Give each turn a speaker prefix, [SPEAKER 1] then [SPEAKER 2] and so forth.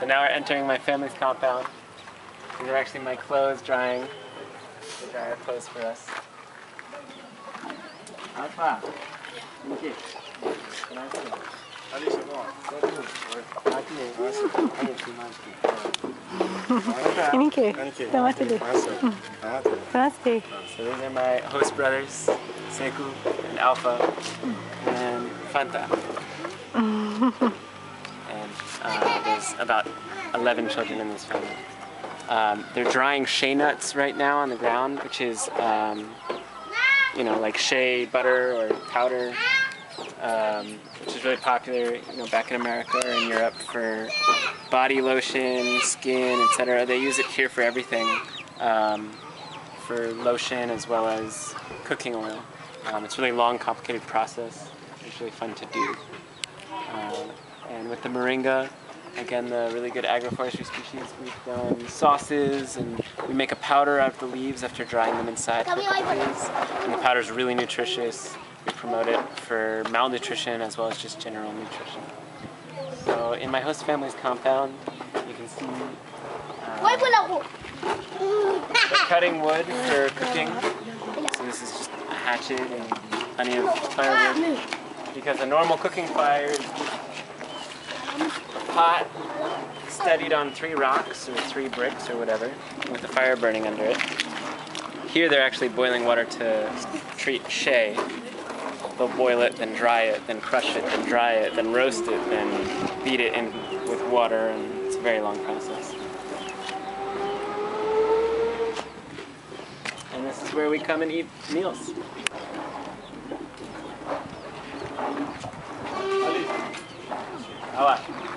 [SPEAKER 1] So now we're entering my family's compound. These are actually my clothes drying. They dry our clothes for us. Alpha.
[SPEAKER 2] thank Namaste.
[SPEAKER 1] So these are my host brothers, Seku and Alpha, and Fanta. and uh, there's about 11 children in this family. Um, they're drying shea nuts right now on the ground, which is, um, you know, like shea butter or powder, um, which is really popular, you know, back in America or in Europe for body lotion, skin, etc. They use it here for everything, um, for lotion as well as cooking oil. Um, it's a really long, complicated process. It's really fun to do. With the moringa, again, the really good agroforestry species, we've done sauces and we make a powder out of the leaves after drying them inside for a couple. And the powder is really nutritious. We promote it for malnutrition as well as just general nutrition. So in my host family's compound, you can see uh, they're cutting wood for cooking. So this is just a hatchet and plenty of firewood. Because a normal cooking fire is pot steadied on three rocks or three bricks or whatever with the fire burning under it. Here they're actually boiling water to treat shea. They'll boil it, then dry it, then crush it, then dry it, then roast it, then beat it in with water, and it's a very long process. And this is where we come and eat meals. Olha lá.